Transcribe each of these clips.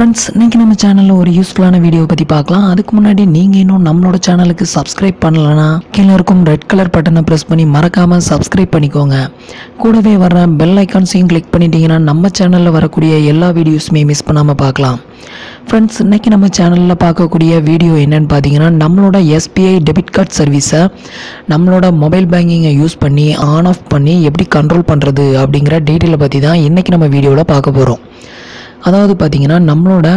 Friends இன்றைக்கி நம்ம சேனலில் ஒரு யூஸ்ஃபுல்லான வீடியோ பற்றி பார்க்கலாம். அதுக்கு முன்னாடி நீங்கள் இன்னும் நம்மளோட சேனலுக்கு சப்ஸ்கிரைப் பண்ணலன்னா கீழே இருக்கும் ரெட் கலர் பட்டனை ப்ரெஸ் பண்ணி மறக்காமல் சப்ஸ்கிரைப் பண்ணிக்கோங்க. கூடவே வர பெல் ஐக்கான்ஸையும் கிளிக் பண்ணிட்டீங்கன்னா நம்ம சேனலில் வரக்கூடிய எல்லா வீடியோஸுமே மிஸ் பண்ணாமல் பார்க்கலாம். ஃப்ரெண்ட்ஸ் இன்றைக்கி நம்ம சேனலில் பார்க்கக்கூடிய வீடியோ என்னன்னு பார்த்தீங்கன்னா நம்மளோட எஸ்பிஐ டெபிட் கார்டு சர்வீஸை நம்மளோட மொபைல் பேங்கிங்கை யூஸ் பண்ணி ஆன் ஆஃப் பண்ணி எப்படி கண்ட்ரோல் பண்ணுறது அப்படிங்கிற டீட்டெயிலை பற்றி தான் இன்றைக்கி நம்ம வீடியோவில் பார்க்க போகிறோம் அதாவது பார்த்தீங்கன்னா நம்மளோட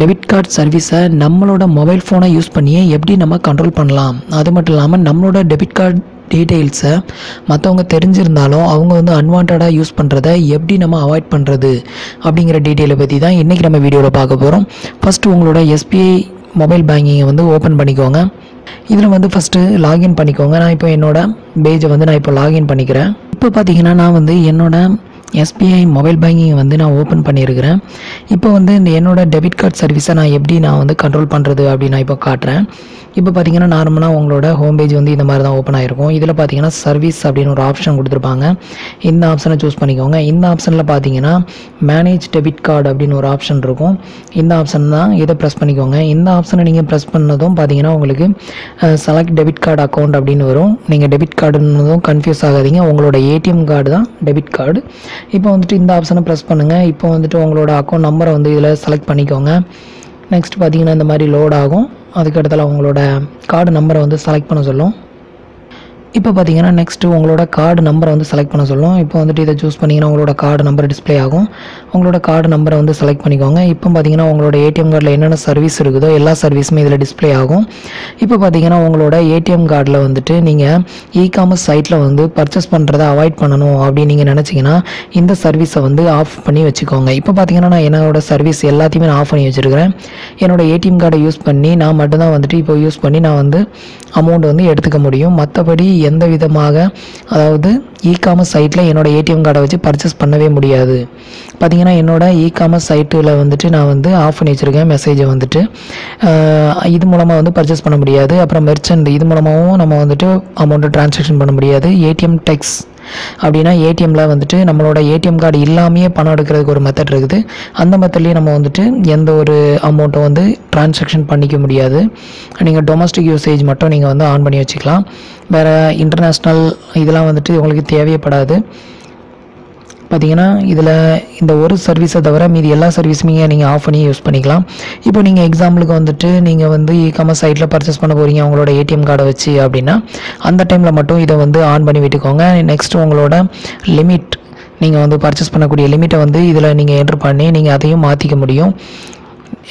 டெபிட் கார்டு சர்வீஸை நம்மளோட மொபைல் ஃபோனை யூஸ் பண்ணியே எப்படி நம்ம கண்ட்ரோல் பண்ணலாம்? அது மட்டும் இல்லாமல் நம்மளோட டெபிட் கார்டு டீட்டெயில்ஸை மற்றவங்க தெரிஞ்சிருந்தாலும் அவங்க வந்து அன்வான்டாக யூஸ் பண்ணுறத எப்படி நம்ம அவாய்ட் பண்ணுறது அப்படிங்கிற டீட்டெயிலை பற்றி தான் இன்றைக்கி நம்ம வீடியோவில் பார்க்க போகிறோம் ஃபஸ்ட்டு உங்களோட எஸ்பிஐ மொபைல் பேங்கிங்கை வந்து ஓப்பன் பண்ணிக்கோங்க. இதில் வந்து ஃபஸ்ட்டு லாகின் பண்ணிக்கோங்க. நான் இப்போ என்னோடய பேஜை வந்து நான் இப்போ லாகின் பண்ணிக்கிறேன். இப்போ பார்த்தீங்கன்னா நான் வந்து என்னோடய எஸ்பிஐ மொபைல் பேங்கிங் வந்து நான் ஓப்பன் பண்ணியிருக்கிறேன். இப்போ வந்து இந்த என்னோட டெபிட் கார்டு சர்வீஸை நான் எப்படி நான் வந்து கண்ட்ரோல் பண்ணுறது அப்படின்னு நான் இப்போ காட்டுறேன். இப்போ பார்த்தீங்கன்னா நார்மலாக உங்களோட ஹோம் பேஜ் வந்து இந்த மாதிரி தான் ஓப்பன் ஆகிருக்கும் இதில் பார்த்தீங்கன்னா சர்வீஸ் அப்படின்னு ஒரு ஆப்ஷன் கொடுத்துருப்பாங்க. இந்த ஆப்ஷனை சூஸ் பண்ணிக்கோங்க. இந்த ஆப்ஷனில் பார்த்தீங்கன்னா மேனேஜ் டெபிட் கார்டு அப்படின்னு ஒரு ஆப்ஷன் இருக்கும். இந்த ஆப்ஷன் தான் இதை ப்ரெஸ் பண்ணிக்கோங்க. இந்த ஆப்ஷனை நீங்கள் ப்ரெஸ் பண்ணதும் பார்த்தீங்கன்னா உங்களுக்கு செலக்ட் டெபிட் கார்டு அக்கௌண்ட் அப்படின்னு வரும். நீங்கள் டெபிட் கார்டுன்னதும் கன்ஃபியூஸ் ஆகாதீங்க. உங்களோட ஏடிஎம் கார்டு தான் டெபிட் கார்டு இப்போ வந்துட்டு இந்த ஆப்ஷனை ப்ரெஸ் பண்ணுங்கள் இப்போ வந்துட்டு உங்களோட அக்கௌண்ட் நம்பரை வந்து இதில் செலக்ட் பண்ணிக்கோங்க. நெக்ஸ்ட் பார்த்தீங்கன்னா இந்த மாதிரி லோட் ஆகும். அதுக்கு உங்களோட கார்டு நம்பரை வந்து செலக்ட் பண்ண சொல்லும். இப்போ பார்த்தீங்கன்னா நெக்ஸ்ட்டு உங்களோட கார்டு நம்பரை வந்து செலக்ட் பண்ண சொல்லும் இப்போ வந்துட்டு இதை சூஸ் பண்ணிங்கன்னா உங்களோட கார்டு நம்பர் டிஸ்ப்ளே ஆகும். உங்களோட கார்டு நம்பரை வந்து செலக்ட் பண்ணிக்கோங்க. இப்போ பார்த்தீங்கன்னா உங்களோட ஏடிஎம் கார்டில் என்னென்ன சர்வீஸ் இருக்குதோ எல்லா சர்வீஸுமே இதில் டிஸ்ப்ளே ஆகும். இப்போ பார்த்தீங்கன்னா உங்களோட ஏடிஎம் கார்டில் வந்துட்டு நீங்கள் இ காமர்ஸ் சைட்டில் வந்து பர்ச்சேஸ் பண்ணுறதை அவாய்ட் பண்ணணும் அப்படின்னு நீங்கள் நினச்சிங்கன்னா இந்த சர்வீஸை வந்து ஆஃப் பண்ணி வச்சுக்கோங்க. இப்போ பார்த்தீங்கன்னா நான் என்னோட சர்வீஸ் எல்லாத்தையுமே நான் ஆஃப் பண்ணி வச்சுருக்கிறேன். என்னோட ஏடிஎம் கார்டை யூஸ் பண்ணி நான் மட்டும்தான் வந்துட்டு இப்போ யூஸ் பண்ணி நான் வந்து அமௌண்ட் வந்து எடுத்துக்க முடியும். மற்றபடி எந்த விதமாக அதாவது இ காமர்ஸ் சைட்டில் என்னோட ஏடிஎம் கார்டை வச்சு பர்ச்சேஸ் பண்ணவே முடியாது. பார்த்தீங்கன்னா என்னோடய இ காமர்ஸ் சைட்டில் வந்துட்டு நான் வந்து ஆஃப் பண்ணி வச்சுருக்கேன் மெசேஜை வந்துட்டு. இது மூலமாக வந்து பர்ச்சேஸ் பண்ண முடியாது. அப்புறம் மெர்ச்சன்ட் இது மூலமாகவும் நம்ம வந்துட்டு அமௌண்ட்டை ட்ரான்ஸாக்ஷன் பண்ண முடியாது. ஏடிஎம் டெக்ஸ் அப்படின்னா ஏடிஎம்மில் வந்துட்டு நம்மளோட ஏடிஎம் கார்டு இல்லாமையே பணம் எடுக்கிறதுக்கு ஒரு மெத்தட் இருக்குது. அந்த மெத்தட்லேயே நம்ம வந்துட்டு எந்த ஒரு அமௌண்ட்டை வந்து டிரான்சாக்ஷன் பண்ணிக்க முடியாது. நீங்கள் டொமஸ்டிக் யூசேஜ் மட்டும் நீங்கள் வந்து ஆன் பண்ணி வச்சுக்கலாம். வேறு இன்டர்நேஷ்னல் இதெல்லாம் வந்துட்டு உங்களுக்கு தேவையப்படாது பார்த்தீங்கன்னா இதில் இந்த ஒரு சர்வீஸை தவிர மீதி எல்லா சர்வீஸுமே நீங்கள் ஆஃப் பண்ணி யூஸ் பண்ணிக்கலாம். இப்போ நீங்கள் எக்ஸாம்பிளுக்கு வந்துட்டு நீங்கள் வந்து இ காமர்ஸ் சைட்டில் பர்ச்சேஸ் பண்ண போகிறீங்க உங்களோட ஏடிஎம் கார்டை வச்சு அப்படின்னா அந்த டைமில் மட்டும் இதை வந்து ஆன் பண்ணி விட்டுக்கோங்க. நெக்ஸ்ட் உங்களோட லிமிட் நீங்கள் வந்து பர்ச்சேஸ் பண்ணக்கூடிய லிமிட்டை வந்து இதில் நீங்கள் என்ட்ரு பண்ணி நீங்கள் அதையும் மாற்றிக்க முடியும்.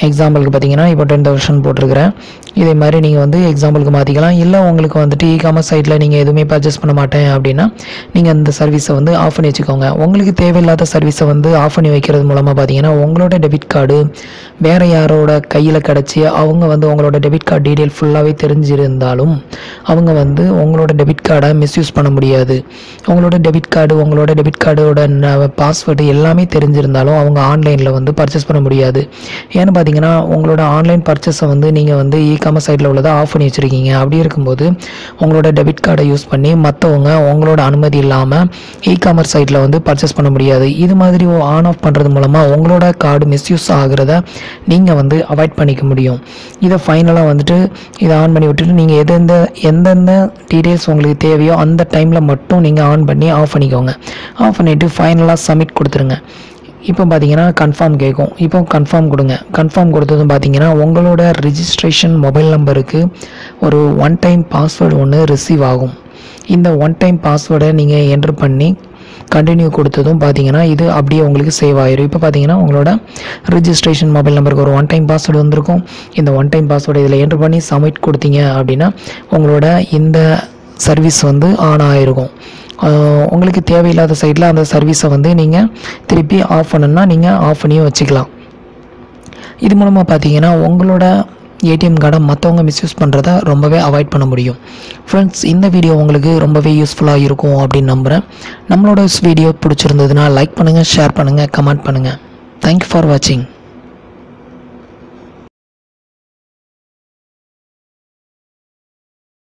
எக்ஸாம்பிளுக்கு பார்த்தீங்கன்னா இப்போ டென் தௌசண்ட் போட்டிருக்கிறேன். இதே மாதிரி நீங்கள் வந்து எக்ஸாம்பிளுக்கு மாற்றிக்கலாம் இல்லை உங்களுக்கு வந்துட்டு இ காமர்ஸ் சைட்டில் நீங்கள் எதுவுமே பர்ச்சேஸ் பண்ண மாட்டேன் அப்படின்னா நீங்கள் அந்த சர்வீஸை வந்து ஆஃப் பண்ணி வச்சுக்கோங்க. உங்களுக்கு தேவையில்லாத சர்வீஸை வந்து ஆஃப் பண்ணி வைக்கிறது மூலமாக பார்த்தீங்கன்னா உங்களோட டெபிட் கார்டு வேறு யாரோட கையில் கிடச்சி அவங்க வந்து உங்களோட டெபிட் கார்டு டீட்டெயில் ஃபுல்லாகவே தெரிஞ்சிருந்தாலும் அவங்க வந்து உங்களோட டெபிட் கார்டை மிஸ்யூஸ் பண்ண முடியாது. உங்களோட டெபிட் கார்டு உங்களோட டெபிட் கார்டோட பாஸ்வேர்டு எல்லாமே தெரிஞ்சிருந்தாலும் அவங்க ஆன்லைனில் வந்து பர்ச்சேஸ் பண்ண முடியாது. ஏன்னு பார்த்தீங்கன்னா உங்களோட ஆன்லைன் பர்ச்சேஸை வந்து நீங்கள் வந்து இ காமர்ஸ் சைட்டில் உள்ளதை ஆஃப் பண்ணி வச்சுருக்கீங்க. அப்படி இருக்கும்போது உங்களோட டெபிட் கார்டை யூஸ் பண்ணி மற்றவங்க உங்களோட அனுமதி இல்லாமல் இ காமர்ஸ் சைட்டில் வந்து பர்ச்சேஸ் பண்ண முடியாது. இது மாதிரி ஆன் ஆஃப் பண்ணுறது மூலமாக உங்களோட கார்டு மிஸ்யூஸ் ஆகிறத நீங்கள் வந்து அவாய்ட் பண்ணிக்க முடியும். இதை ஃபைனலாக வந்துட்டு இதை ஆன் பண்ணி விட்டுட்டு நீங்கள் எந்தெந்த எந்தெந்த டீட்டெயில்ஸ் உங்களுக்கு தேவையோ அந்த டைமில் மட்டும் நீங்கள் ஆன் பண்ணி ஆஃப் பண்ணிக்கோங்க. ஆஃப் பண்ணிவிட்டு ஃபைனலாக சப்மிட் கொடுத்துருங்க. இப்போ பார்த்தீங்கன்னா கன்ஃபார்ம் கேட்கும் இப்போ கன்ஃபார்ம் கொடுங்க. கன்ஃபார்ம் கொடுத்ததும் பார்த்தீங்கன்னா உங்களோட ரிஜிஸ்ட்ரேஷன் மொபைல் நம்பருக்கு ஒரு ஒன் டைம் பாஸ்வேர்டு ஒன்று ரிசீவ் ஆகும். இந்த ஒன் டைம் பாஸ்வேர்டை நீங்கள் என்ட்ரு பண்ணி கண்டினியூ கொடுத்ததும் பார்த்தீங்கன்னா இது அப்படியே உங்களுக்கு சேவ் ஆயிடும் இப்போ பார்த்தீங்கன்னா உங்களோட ரிஜிஸ்ட்ரேஷன் மொபைல் நம்பருக்கு ஒரு ஒன் டைம் பாஸ்வேர்டு வந்திருக்கும். இந்த ஒன் டைம் பாஸ்வேர்டு இதில் என்ட்ரு பண்ணி சப்மிட் கொடுத்தீங்க அப்படின்னா உங்களோட இந்த சர்வீஸ் வந்து ஆன் ஆகிருக்கும் உங்களுக்கு தேவையில்லாத சைடில் அந்த சர்வீஸை வந்து நீங்கள் திருப்பி ஆஃப் பண்ணணுன்னா நீங்கள் ஆஃப் பண்ணியும் வச்சுக்கலாம். இது மூலமாக பார்த்தீங்கன்னா உங்களோட ஏடிஎம் கார்டை மற்றவங்க மிஸ்யூஸ் பண்ணுறத ரொம்பவே அவாய்ட் பண்ண முடியும். ஃப்ரெண்ட்ஸ் இந்த வீடியோ உங்களுக்கு ரொம்பவே யூஸ்ஃபுல்லாக இருக்கும் அப்படின்னு நம்புகிறேன் நம்மளோட வீடியோ பிடிச்சிருந்ததுன்னா லைக் பண்ணுங்கள் ஷேர் பண்ணுங்கள் கமெண்ட் பண்ணுங்கள் தேங்க்யூ ஃபார் வாட்சிங்